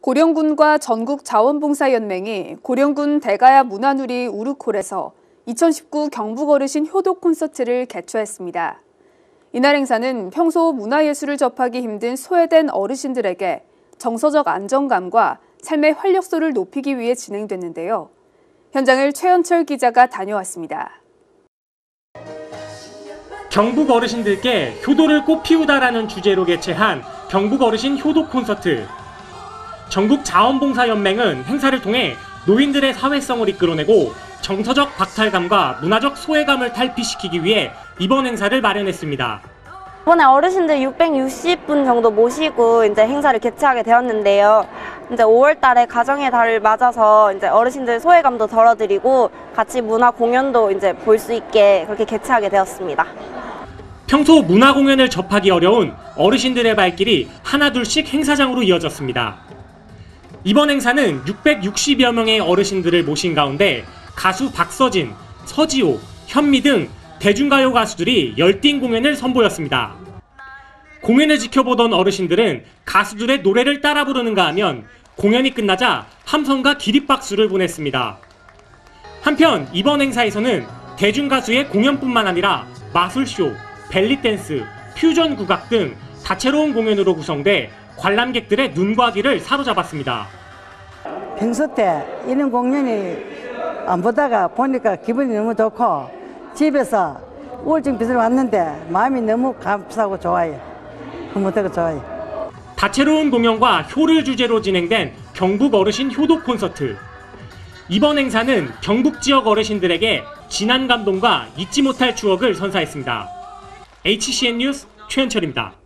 고령군과 전국 자원봉사연맹이 고령군 대가야 문화누리 우르콜에서 2019 경북 어르신 효도 콘서트를 개최했습니다. 이날 행사는 평소 문화예술을 접하기 힘든 소외된 어르신들에게 정서적 안정감과 삶의 활력소를 높이기 위해 진행됐는데요. 현장을 최현철 기자가 다녀왔습니다. 경북 어르신들께 효도를 꽃피우다라는 주제로 개최한 경북 어르신 효도 콘서트. 전국 자원봉사연맹은 행사를 통해 노인들의 사회성을 이끌어내고 정서적 박탈감과 문화적 소외감을 탈피시키기 위해 이번 행사를 마련했습니다. 이번에 어르신들 660분 정도 모시고 이제 행사를 개최하게 되었는데요. 이제 5월 달에 가정의 달을 맞아서 이제 어르신들 소외감도 덜어드리고 같이 문화 공연도 이제 볼 수 있게 그렇게 개최하게 되었습니다. 평소 문화 공연을 접하기 어려운 어르신들의 발길이 하나둘씩 행사장으로 이어졌습니다. 이번 행사는 660여 명의 어르신들을 모신 가운데 가수 박서진, 서지호, 현미 등 대중가요 가수들이 열띤 공연을 선보였습니다. 공연을 지켜보던 어르신들은 가수들의 노래를 따라 부르는가 하면 공연이 끝나자 함성과 기립박수를 보냈습니다. 한편 이번 행사에서는 대중가수의 공연뿐만 아니라 마술쇼, 벨리댄스, 퓨전 국악 등 다채로운 공연으로 구성돼 관람객들의 눈과 귀를 사로잡았습니다. 평소 때 이런 공연이 안 보다가 보니까 기분이 너무 좋고 집에서 우울증 빚을 왔는데 마음이 너무 감사하고 좋아요. 흐뭇하고 좋아요. 다채로운 공연과 효를 주제로 진행된 경북 어르신 효도 콘서트. 이번 행사는 경북 지역 어르신들에게 진한 감동과 잊지 못할 추억을 선사했습니다. HCN 뉴스 최현철입니다.